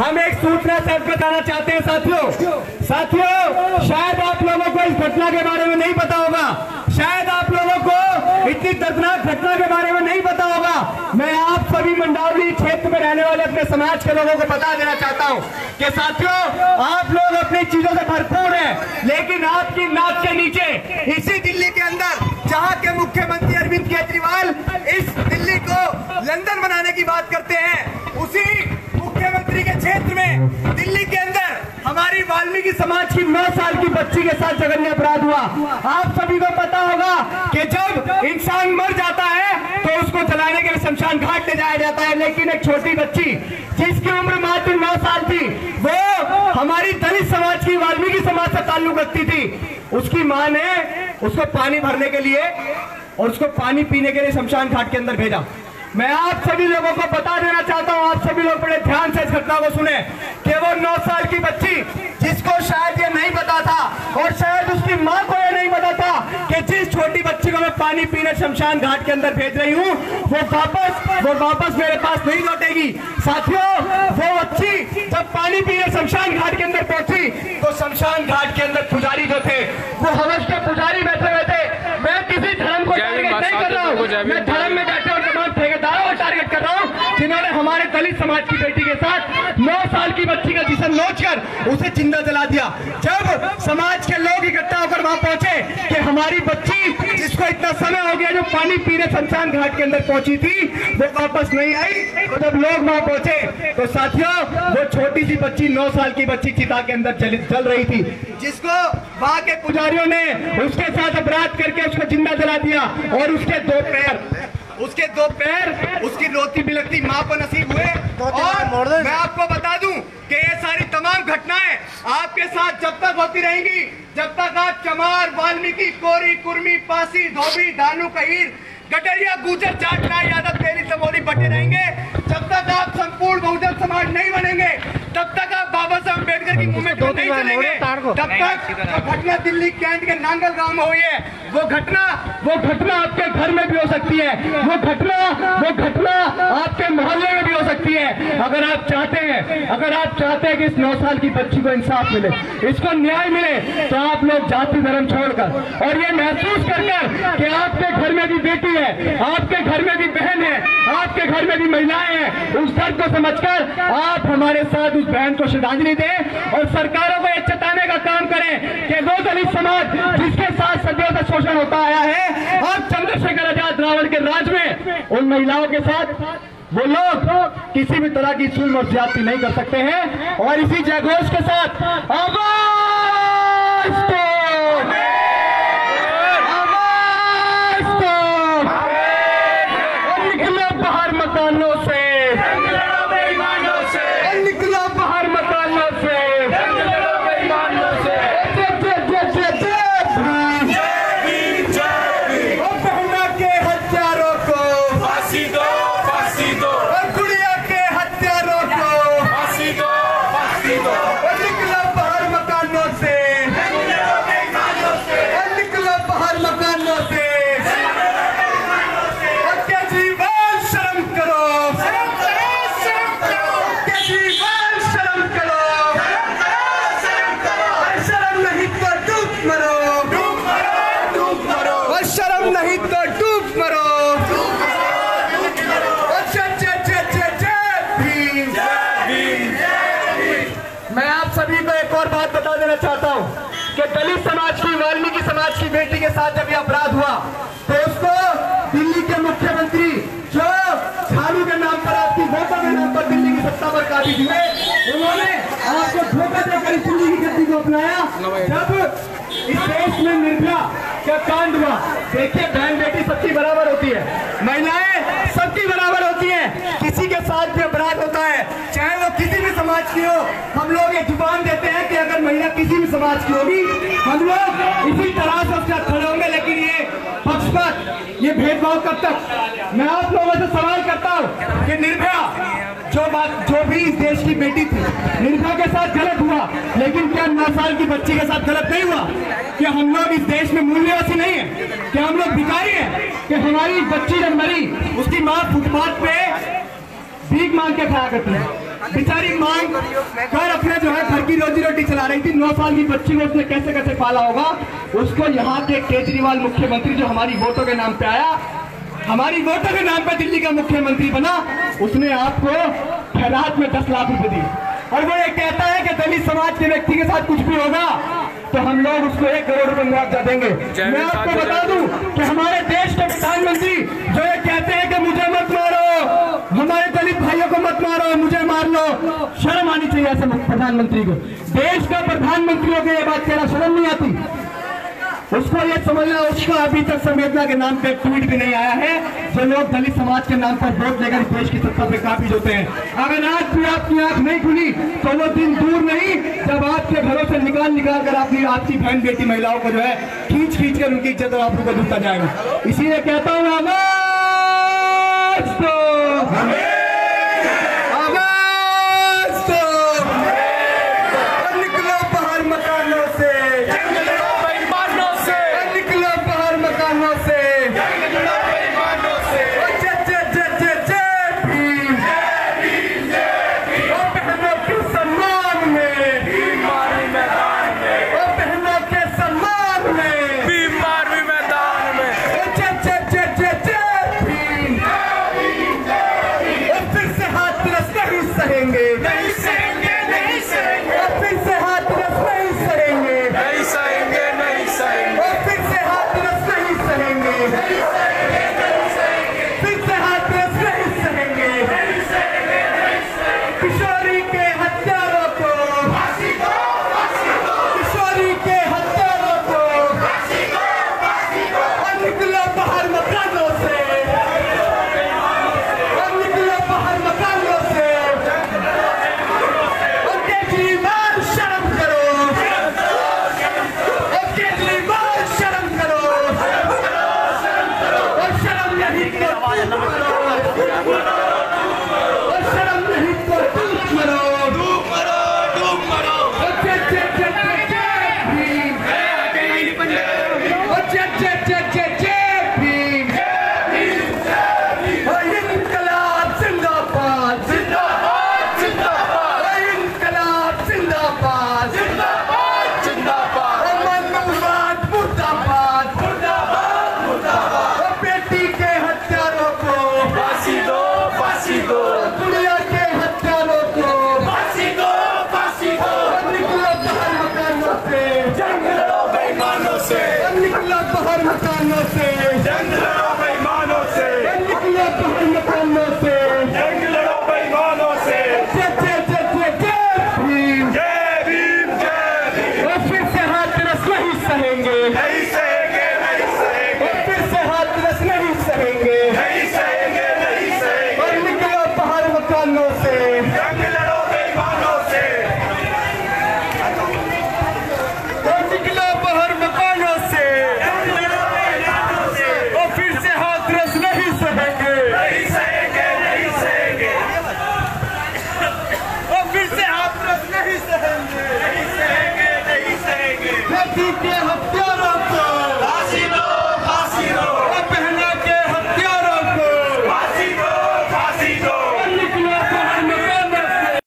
हम एक सूचना सर्व बताना चाहते हैं, साथियों। साथियों, शायद आप लोगों को इस घटना के बारे में नहीं पता होगा। शायद आप लोगों को इतनी दर्दनाक घटना के बारे में नहीं पता होगा। मैं आप सभी मंडावली क्षेत्र में रहने वाले, अपने समाज के लोगों को बता देना चाहता हूँ कि साथियों, आप लोग अपनी चीज़ों से भरपूर हैं, लेकिन आपकी नाक के नीचे, इसी दिल्ली के अंदर, जहाँ के मुख्यमंत्री अरविंद केजरीवाल इस दिल्ली को लंदन बनाने की बात करते हैं, उसी क्षेत्र में, दिल्ली के अंदर हमारी वाल्मीकि समाज की नौ साल की बच्ची के साथ जघन्य अपराध हुआ। आप सभी को पता होगा कि जब इंसान मर जाता है तो उसको जलाने के लिए शमशान घाट ले जाया जाता है। लेकिन एक छोटी बच्ची, जिसकी उम्र मात्र नौ साल थी, वो हमारी दलित समाज की, वाल्मीकि समाज से ताल्लुक रखती थी। उसकी माँ ने उसको पानी भरने के लिए और उसको पानी पीने के लिए शमशान घाट के अंदर भेजा। मैं आप सभी लोगों को बता देना चाहता हूँ, आप सभी लोग बड़े ध्यान से इस घटना को सुने। कि वो नौ साल की बच्ची, जिसको शायद ये नहीं पता था, और शायद उसकी माँ को ये नहीं पता था कि जिस छोटी बच्ची को मैं पानी पीने शमशान घाट के अंदर भेज रही हूँ, वो वापस वो वापस मेरे पास नहीं लौटेगी। साथियों, वो बच्ची जब पानी पीने शमशान घाट के अंदर पहुँची तो शमशान घाट के अंदर पुजारी जो थे, वो हवस के पुजारी बैठे हुए थे मैं किसी धर्म को जय टारगेट नहीं कर रहा माता दी को हूँ जय मैं भीम। धर्म में बैठे और तमाम ठेकेदारों को टारगेट कर रहा हूँ जिन्होंने हमारे दलित समाज की बेटी के साथ नौ साल की बच्ची का जिसम नोच कर उसे ज़िंदा जला दिया। जब समाज के लोग इकट्ठा होकर वहाँ पहुँचे कि हमारी बच्ची, जिसको इतना समय हो गया जो पानी पीने शमशान घाट के अंदर पहुँची थी, वो वापस नहीं आई। तो जब लोग वहाँ पहुँचे तो साथियों, वो छोटी सी बच्ची, नौ साल की बच्ची चिता के अंदर जल जल रही थी, जिसको वहाँ के पुजारियों ने उसके साथ अपराध करके उसको ज़िंदा जला दिया और उसके दो पैर उसके दो पैर उसकी रोती बिलकती माँ को नसीब हुए। और मैं आपको बता दूँ कि ये सारी तमाम घटनाएँ आपके साथ जब तक होती रहेंगी जब तक आप चमार वाल्मीकि कोरी कुर्मी पासी धोबी धानु कहीर गटरिया गुजर जाट राय यादव तेरी तमोरी बटे रहेंगे। जब तक आप संपूर्ण बहुजन समाज नहीं बनेंगे तब तक आप बाबा साहब अंबेडकर की मुँह में जो चलेंगे तब तक जो घटना दिल्ली कैंट के नांगल गाँव में हुई है वो घटना वो घटना आपके घर में भी हो सकती है। वो घटना वो घटना आपके हो अगर आप चाहते हैं, अगर आप चाहते हैं कि इस नौ साल की बच्ची को इंसाफ मिले, इसको न्याय मिले तो आप लोग जाति धर्म छोड़कर और ये महसूस कर कर कि आपके घर में भी बेटी है, आपके घर में भी बहन है, आपके घर में भी महिलाएँ हैं, उस दर्द को समझकर आप हमारे साथ उस बहन को श्रद्धांजलि दें और सरकारों को यह चेताने का काम करें कि वो दलित समाज जिसके साथ सदियों का शोषण होता आया है अब चंद्रशेखर आज़ाद रावण के राज में उन महिलाओं के साथ वो लोग किसी भी तरह की जुल्म और ज़्यादा नहीं कर सकते हैं और इसी जयघोष के साथ आवाज़! आवाज़ की बेटी के साथ जब ये अपराध हुआ तो उसको दिल्ली के मुख्यमंत्री जो झाड़ू के नाम पर आपकी वोटों के नाम पर दिल्ली की सत्ता पर काबिज हुए उन्होंने आपको धोखा देकर इस दिल्ली की गद्दी को अपनाया। जब इस देश में निर्भया का कांड हुआ, देखिए बहन बेटी सबकी बराबर होती है, महिलाएँ सबकी बराबर होती है, किसी के साथ भी अपराध होता है समाज की हो हम लोग ये ज़ुबान देते हैं कि अगर महिला किसी भी समाज की होगी, हम लोग इसी तरह से उसके खड़े होंगे। लेकिन ये पक्षपात ये भेदभाव कब तक? मैं आप लोगों से सवाल करता हूँ कि निर्भया, जो बात, जो भी इस देश की बेटी थी, निर्भया के साथ गलत हुआ, लेकिन क्या नौ साल की बच्ची के साथ गलत नहीं हुआ? क्या हम लोग इस देश में मूल्यवासी नहीं है? क्या हम लोग भिखारी हैं? कि हमारी बच्ची जब मरी, उसकी माँ फुटपाथ पे भीख मांग के खाया करती है? बेचारी मांग कर अपने जो है घर की रोजी रोटी चला रही थी। नौ साल की बच्ची को उसने कैसे कैसे पाला होगा उसको यहाँ के केजरीवाल मुख्यमंत्री जो हमारी वोटों के नाम पे आया हमारी वोटों के नाम पे दिल्ली का मुख्यमंत्री बना उसने आपको खैरात में दस लाख रुपए दी और वो ये कहता है कि दलित समाज के व्यक्ति के साथ कुछ भी होगा तो हम लोग उसको एक करोड़ रुपए मुआवजा देंगे। मैं आपको बता दूँ कि हमारे देश के प्रधानमंत्री जो ये कहते हैं कि मुझे मत मारो हमारे दलित भाइयों को मत मारो, मुझे मार लो। शर्म आनी चाहिए ऐसे प्रधानमंत्री को। देश का प्रधानमंत्रियों को ये बात कहना शर्म नहीं आती। उसको ये समझना, उसका अभी तक संवेदना के नाम पे ट्वीट भी नहीं आया है। जो लोग दलित समाज के नाम पर वोट लेकर देश की सत्ता पे काबिज होते हैं। अगर आज भी आपकी आँख नहीं खुली तो वो दिन दूर नहीं, जब आपके घरों से निकाल निकाल कर अपनी आपकी बहन बेटी महिलाओं को जो है खींच खींच कर उनकी इज़्ज़त और आपको जाएगा। इसीलिए कहता हूँ, आवाज़ दो। están los...